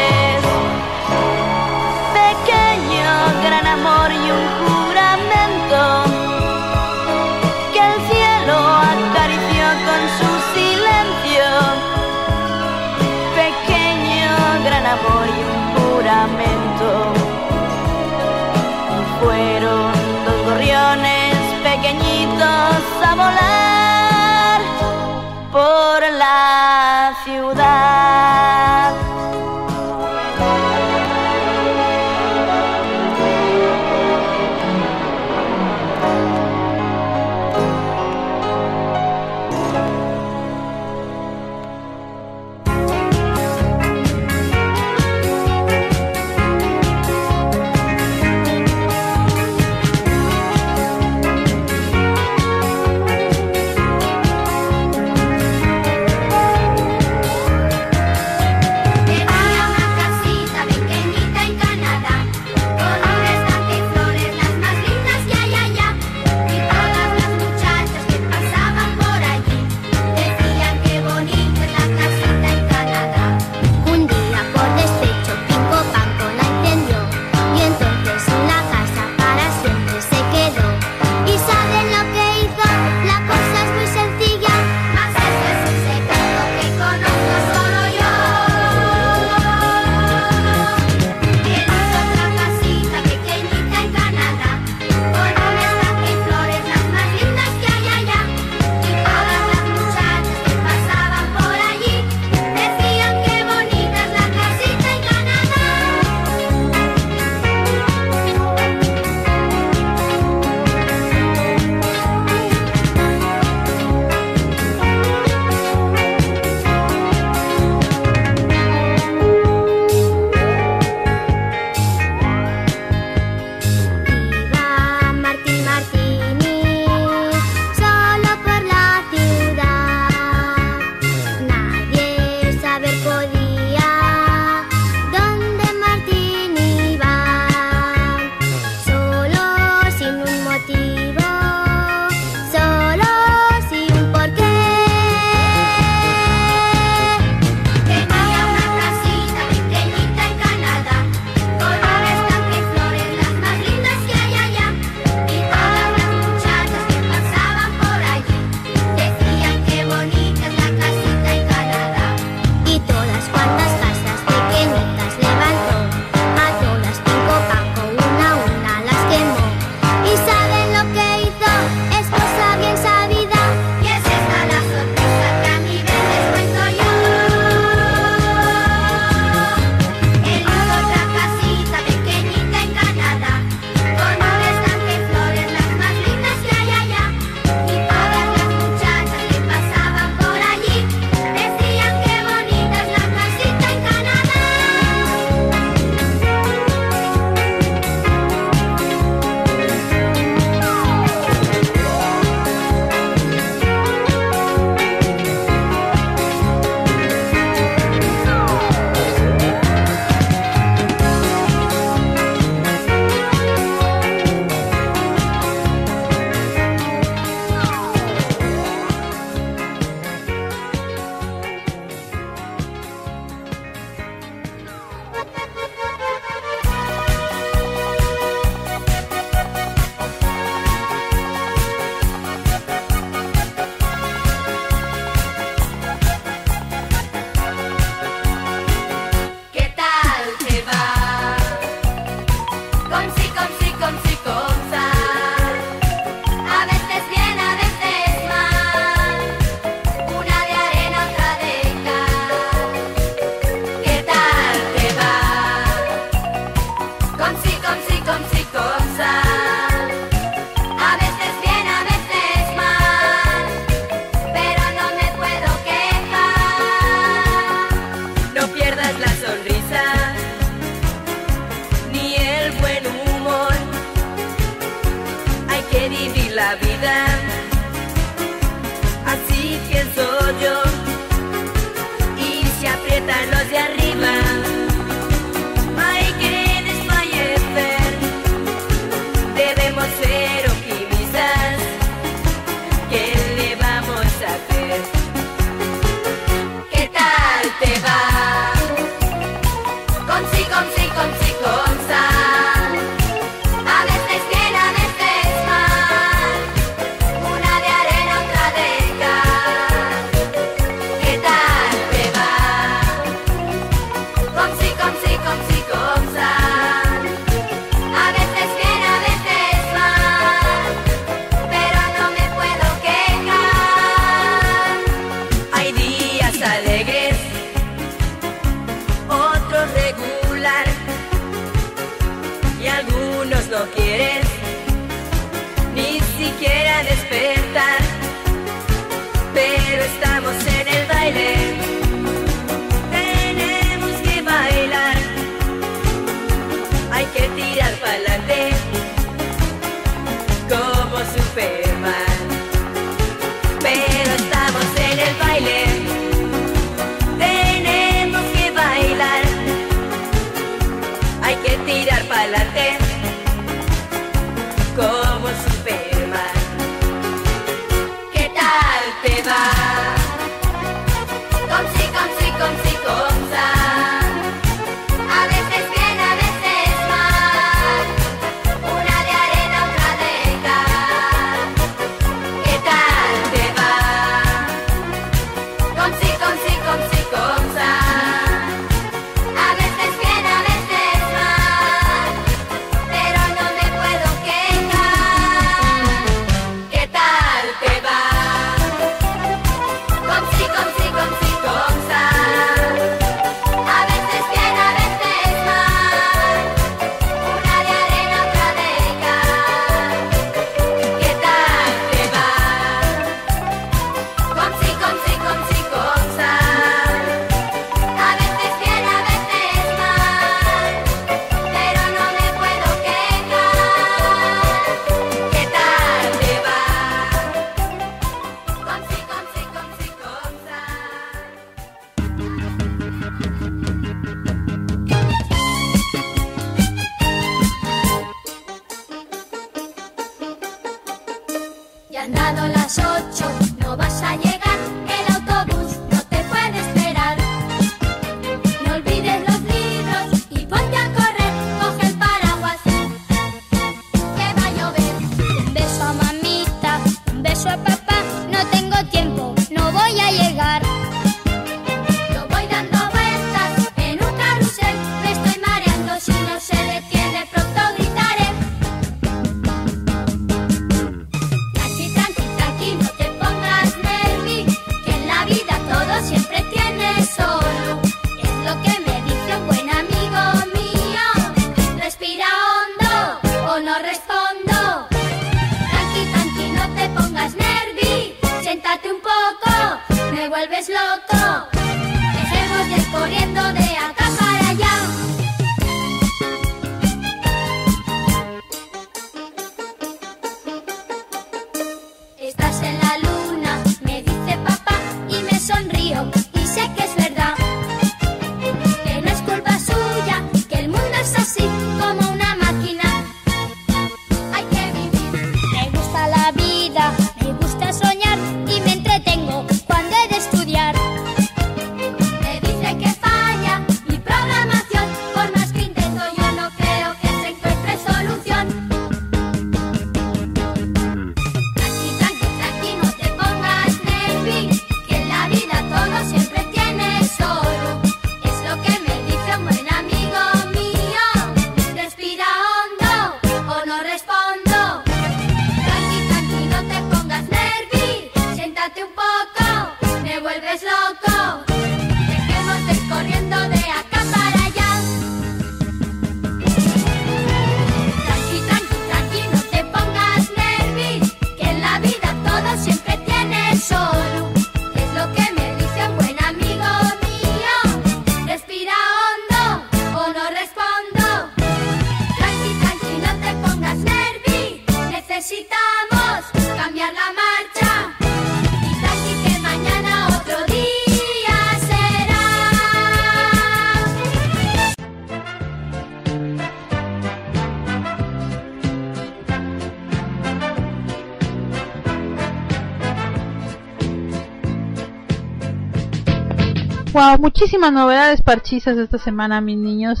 Speaker 2: Muchísimas novedades parchizas esta semana, mis niños.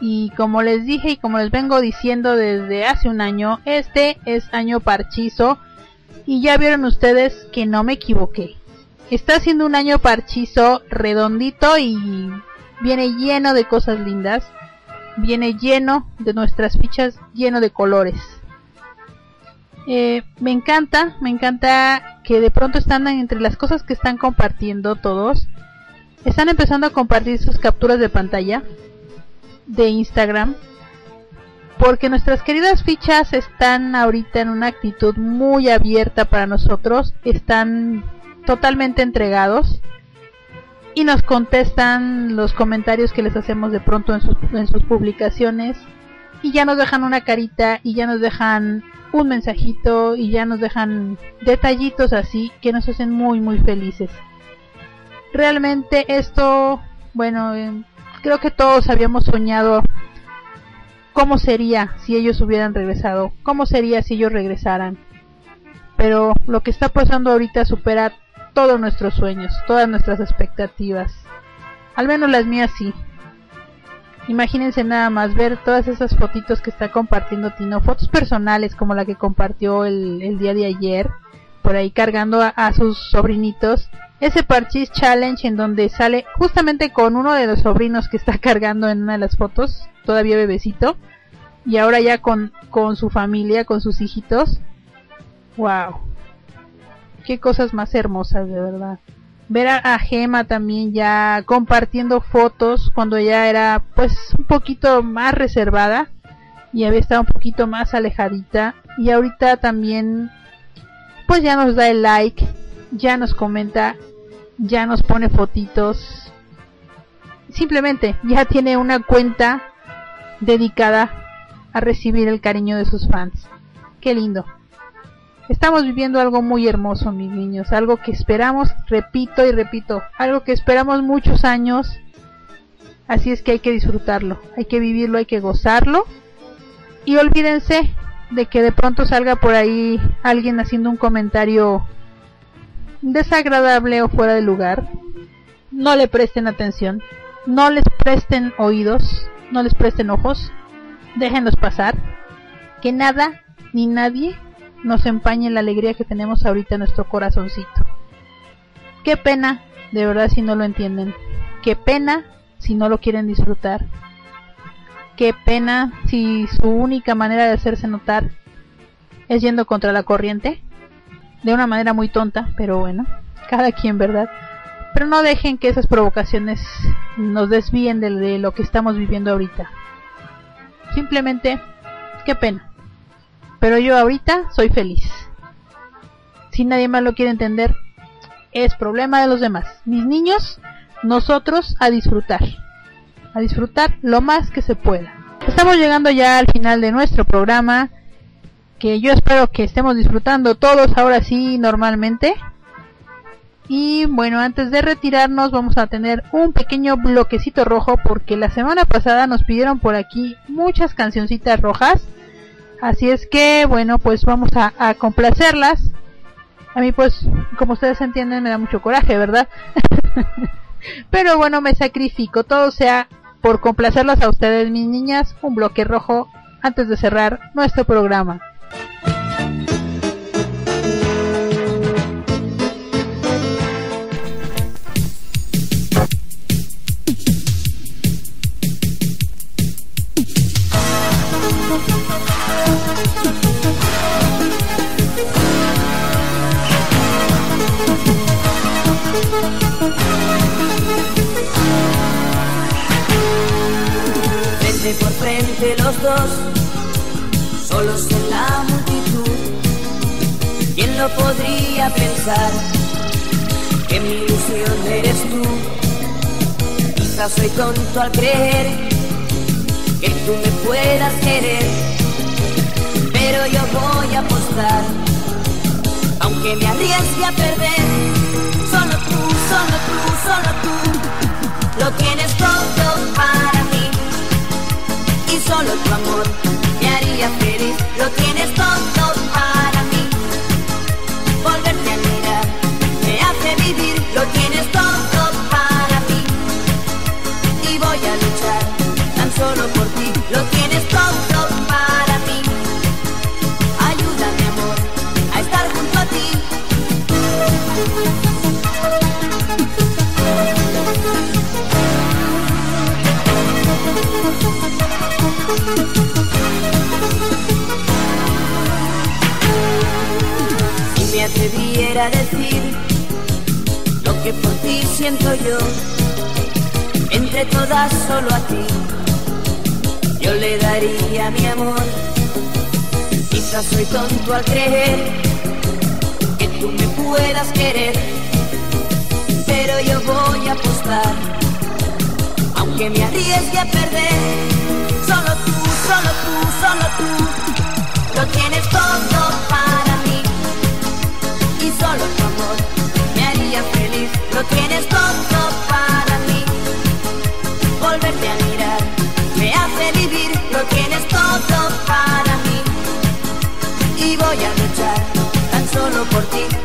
Speaker 2: Y como les dije y como les vengo diciendo desde hace un año, este es año parchizo. Y ya vieron ustedes que no me equivoqué. Está siendo un año parchizo redondito y viene lleno de cosas lindas. Viene lleno de nuestras fichas, lleno de colores. Eh, me encanta, me encanta que de pronto están entre las cosas que están compartiendo todos están empezando a compartir sus capturas de pantalla de Instagram porque nuestras queridas fichas están ahorita en una actitud muy abierta para nosotros, están totalmente entregados y nos contestan los comentarios que les hacemos de pronto en sus, en sus publicaciones y ya nos dejan una carita y ya nos dejan un mensajito y ya nos dejan detallitos así que nos hacen muy muy felices. Realmente esto, bueno, eh, creo que todos habíamos soñado cómo sería si ellos hubieran regresado, cómo sería si ellos regresaran. Pero lo que está pasando ahorita supera todos nuestros sueños, todas nuestras expectativas. Al menos las mías sí. Imagínense nada más ver todas esas fotitos que está compartiendo Tino, fotos personales como la que compartió el, el día de ayer, por ahí cargando a, sus sobrinitos. Ese Parchis Challenge en donde sale justamente con uno de los sobrinos que está cargando en una de las fotos, todavía bebecito, y ahora ya con, con su familia, con sus hijitos. ¡Wow! Qué cosas más hermosas, de verdad ver a, a, Gema también ya compartiendo fotos cuando ella era pues un poquito más reservada y había estado un poquito más alejadita y ahorita también ya nos da el like, ya nos comenta, ya nos pone fotitos. Simplemente ya tiene una cuenta dedicada a recibir el cariño de sus fans. Qué lindo. Estamos viviendo algo muy hermoso, mis niños, algo que esperamos, repito y repito, algo que esperamos muchos años. Así es que hay que disfrutarlo, hay que vivirlo, hay que gozarlo. Y olvídense de que de pronto salga por ahí alguien haciendo un comentario desagradable o fuera de lugar. No le presten atención, no les presten oídos, no les presten ojos, déjenlos pasar. Que nada ni nadie nos empañe la alegría que tenemos ahorita en nuestro corazoncito. Qué pena, de verdad, si no lo entienden. Qué pena si no lo quieren disfrutar. Qué pena si su única manera de hacerse notar es yendo contra la corriente. De una manera muy tonta, pero bueno, cada quien, ¿verdad? Pero no dejen que esas provocaciones nos desvíen de, lo que estamos viviendo ahorita. Simplemente, qué pena pero yo ahorita soy feliz. Si nadie más lo quiere entender, es problema de los demás. Mis niños, nosotros a disfrutar. A disfrutar lo más que se pueda. Estamos llegando ya al final de nuestro programa, que yo espero que estemos disfrutando todos ahora sí normalmente. Y bueno, antes de retirarnos vamos a tener un pequeño bloquecito rojo porque la semana pasada nos pidieron por aquí muchas cancioncitas rojas Así es que, bueno, pues vamos a, a complacerlas. A mí, pues, como ustedes entienden, me da mucho coraje, ¿verdad? Pero bueno, me sacrifico. Todo sea por complacerlas a ustedes, mis niñas. Un bloque rojo antes de cerrar nuestro programa.
Speaker 7: Soy tonto al creer que tú me puedas querer, pero yo voy a apostar, aunque me arriesgue a perder. Solo tú, solo tú, solo tú, lo tienes todo para mí y solo tu amor me haría feliz. Lo tienes todo por ti. Lo tienes todo para mí. Ayúdame, amor, a estar junto a ti. Si me atreviera a decir lo que por ti siento yo, entre todas solo a ti, yo le daría mi amor. Quizás soy tonto al creer que tú me puedas querer, pero yo voy a apostar, aunque me arriesgue a perder. Solo tú, solo tú, solo tú, lo tienes todo para mí y solo tu amor me haría feliz. Lo tienes todo. por ti.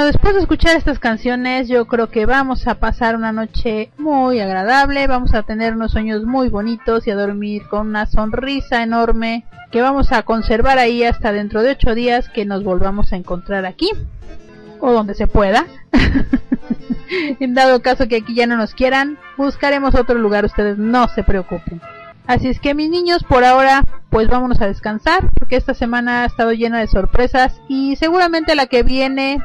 Speaker 2: Bueno, después de escuchar estas canciones, yo creo que vamos a pasar una noche muy agradable, vamos a tener unos sueños muy bonitos y a dormir con una sonrisa enorme que vamos a conservar ahí hasta dentro de ocho días que nos volvamos a encontrar aquí o donde se pueda. en dado caso que aquí ya no nos quieran, buscaremos otro lugar, ustedes no se preocupen. Así es que mis niños, por ahora, pues vámonos a descansar, porque esta semana ha estado llena de sorpresas y seguramente la que viene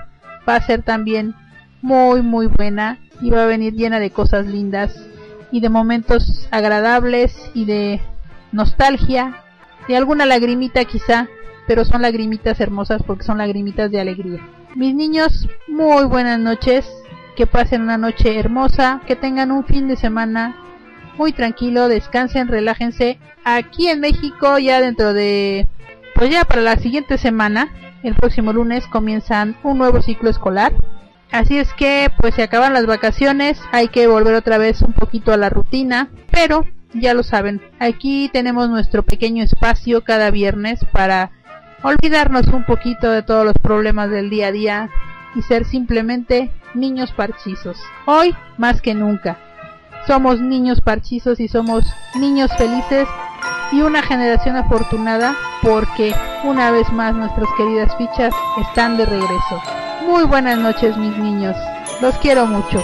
Speaker 2: va a ser también muy muy buena y va a venir llena de cosas lindas y de momentos agradables y de nostalgia, de alguna lagrimita quizá, pero son lagrimitas hermosas porque son lagrimitas de alegría. Mis niños, muy buenas noches, que pasen una noche hermosa, que tengan un fin de semana muy tranquilo, descansen, relájense. Aquí en México ya dentro de, pues ya para la siguiente semana, el próximo lunes comienzan un nuevo ciclo escolar. Así es que pues se acaban las vacaciones, hay que volver otra vez un poquito a la rutina, pero ya lo saben, aquí tenemos nuestro pequeño espacio cada viernes para olvidarnos un poquito de todos los problemas del día a día y ser simplemente niños parchizos. Hoy más que nunca somos niños parchizos y somos niños felices y una generación afortunada porque una vez más nuestras queridas fichas están de regreso. Muy buenas noches mis niños, los quiero mucho.